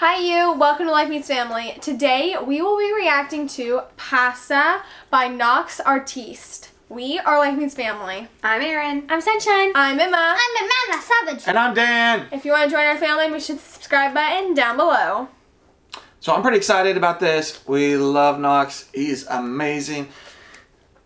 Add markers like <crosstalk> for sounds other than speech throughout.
Hi you, welcome to Life Meets Family. Today we will be reacting to Paisa by Knox Artiste. We are Life Meets Family. I'm Erin. I'm Sunshine. I'm Emma. I'm Amanda Savage. And I'm Dan. If you want to join our family, we should subscribe button down below. So I'm pretty excited about this. We love Knox. He's amazing.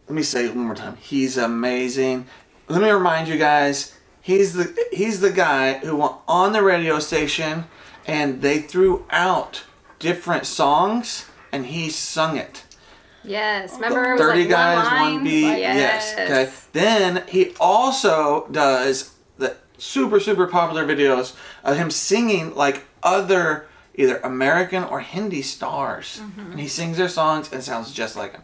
Let me say it one more time. He's amazing. Let me remind you guys, he's the he's the guy who went on the radio station and they threw out different songs and he sung it. Yes. Remember it was 30 like guys, one, line? one beat. Yes. Okay. Then he also does the super, super popular videos of him singing like other either American or Hindi stars. Mm-hmm. And he sings their songs and sounds just like him.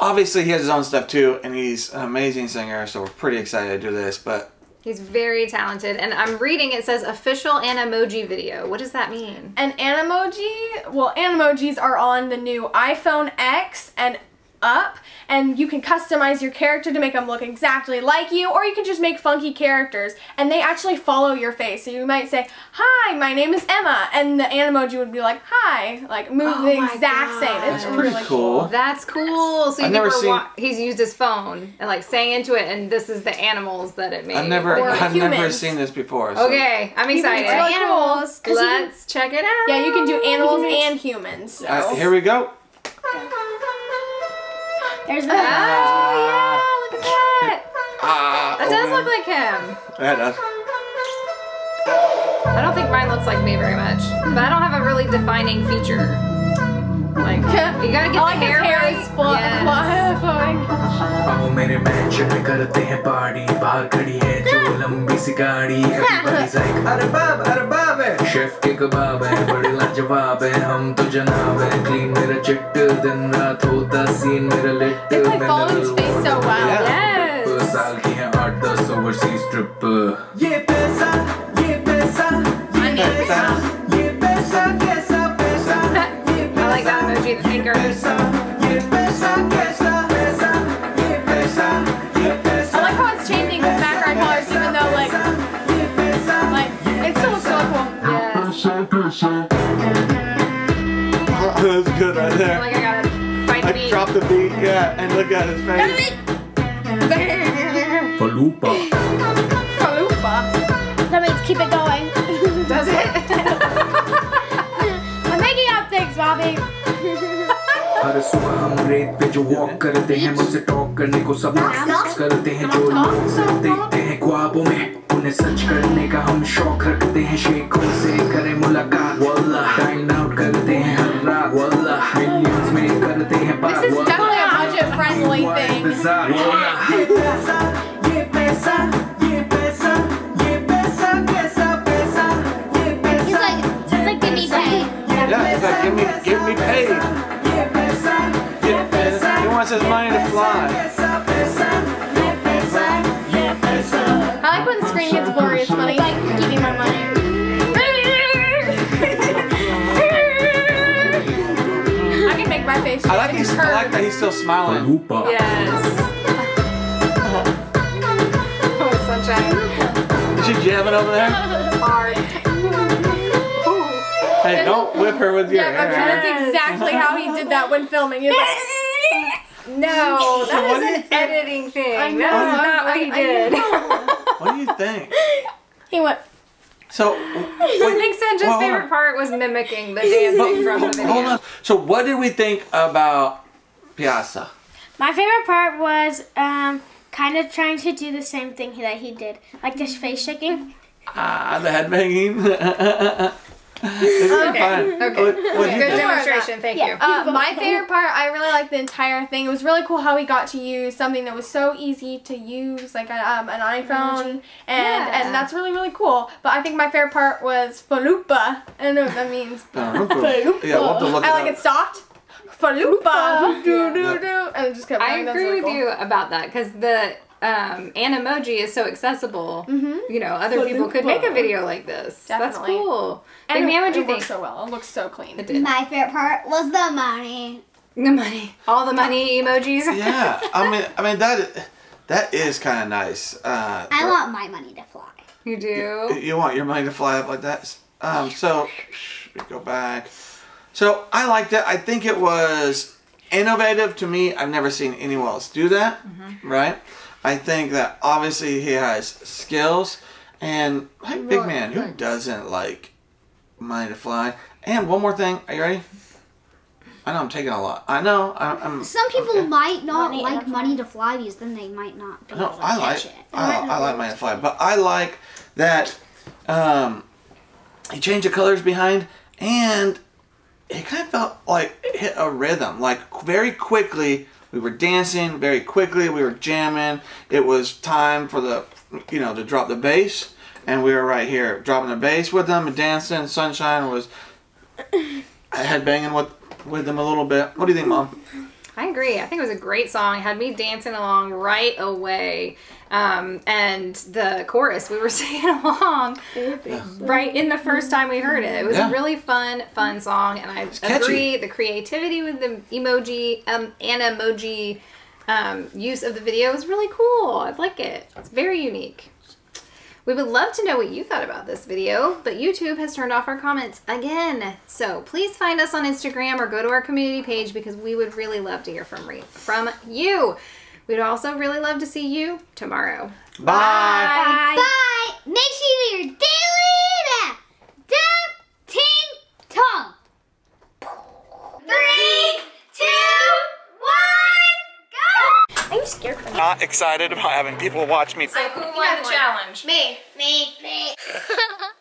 Obviously, he has his own stuff too, and he's an amazing singer, so we're pretty excited to do this. But He's very talented. And I'm reading it says official Animoji video. What does that mean? An Animoji, well, Animojis are on the new iPhone X and up, and you can customize your character to make them look exactly like you, or you can just make funky characters, and they actually follow your face. So you might say, "Hi, my name is Emma," and the Animoji would be like, "Hi," like move Oh the my exact same. It's That's really pretty cool. That's cool. So you I've never were seen- he's used his phone and like sang into it, and this is the animals that it made. I've never, Or I've never seen this before. So. Okay, I'm excited. It's really cool. animals. 'cause you can- Let's check it out. Yeah, you can do animals and humans. So. Uh, here we go. There's the. Oh yeah, look at that. Ah, That does oh, look like him. That does. I don't think mine looks like me very much, but I don't have a really defining feature. Like you gotta get I like the his hair hair right. is fl- Yes. fly- flowing. आओ मेरे mention में करते हैं party बाहर खड़ी है जो लंबी सी गाड़ी everybody's like है शेफ के कबाब है बड़े लाजवाब है हम तो जनाब है क्लीन मेरा चिट्ट दिन रात होता सीन मेरा lit like so well. Yeah. Yes. साल की है आठ दस ओवरसीज ट्रिप ये ये Like I gotta find the Like beat. drop the beat, yeah, and look at his face. फलूपा Chalupa. That means keep it going. Does it? <laughs> I'm making up things, Bobby. हर सुबह हम रेत पे जो walk करते हैं मुझसे टॉक करने को सब नॉक्स करते हैं जो लोग सिर्फ देखते हैं ख्वाबों में उन्हें सच करने का हम शौक रखते हैं शेखों से pesar, yeah. He's like, like give me pay. Yeah, he's like, give me, give me pay. He wants his money to fly. I like when the screen gets blurry. I like he's, I like that he's still smiling. Yes. <laughs> oh, sunshine. Is she jamming over there? <laughs> Hard. Hey, don't whip her with your Yeah, I'm sure hair. that's exactly how he did that when filming. He like, <laughs> No, that What is do an editing thing. I know, that is not what he did. What do you think? he went. So, I <laughs> wait, think Sanja's hold on. favorite part was mimicking the <laughs> dancing from the video. hold on. So, what did we think about Paisa? My favorite part was um, kind of trying to do the same thing that he did, like just face shaking. Ah, the headbanging. it's <laughs> okay. fun. Okay. What, what Good demonstration, thank Yeah. you. Uh, my favorite part, I really liked the entire thing. It was really cool how we got to use something that was so easy to use, like a, um, an iPhone, and Yeah. and that's really really cool. But I think my favorite part was falupa. I don't know what that means. <laughs> Falupa. Yeah, we'll have to look I like up. it stopped. Falupa. Do, do, do, and it just kept I going. That's agree really with cool. you about that because the um, Animoji is so accessible. Mhm. You know, other people could make a video like this. That's Definitely. cool. And Big man, it, what'd you it think? so well. It looks so clean. It did. My favorite part was the money. The money, all the money emojis. Yeah, I <laughs> mean, I mean that that is kind of nice. Uh, I want my money to fly. You do. You want your money to fly up like that? Um, so, <laughs> go back. So I liked it. I think it was innovative to me. I've never seen anyone else do that, right? I think that obviously he has skills, and like Big Man, who doesn't like Money to Fly? And one more thing, are you ready? I know I'm taking a lot. I know I'm. I'm Some people okay. might not Money like money to fly because then they might not be No, able to I catch like it. I, I like Money to Fly, but I like that um, he changed the colors behind, and it kind of felt like it hit a rhythm. Like very quickly, we were dancing. Very quickly, we were jamming. It was time for the you know to drop the bass, and we were right here dropping the bass with them and dancing. Sunshine was <coughs> headbanging with with them a little bit. What do you think, Mom? I agree. I think it was a great song. It had me dancing along right away. Um, and the chorus, we were <laughs> singing along right in the first time we heard it. It was Yeah. a really fun, fun song. And I agree. The creativity with the emoji um, and emoji um, use of the video was really cool. I like it. It's very unique. We would love to know what you thought about this video, but YouTube has turned off our comments again. So please find us on Instagram or go to our community page because we would really love to hear from re- from you. We'd also really love to see you tomorrow. Bye. Bye. Make sure you're daily dip, ting, tong. Three, two, one, go. I'm scared for Not excited about having people watch me. So who won the challenge? Me. Me, me. <laughs>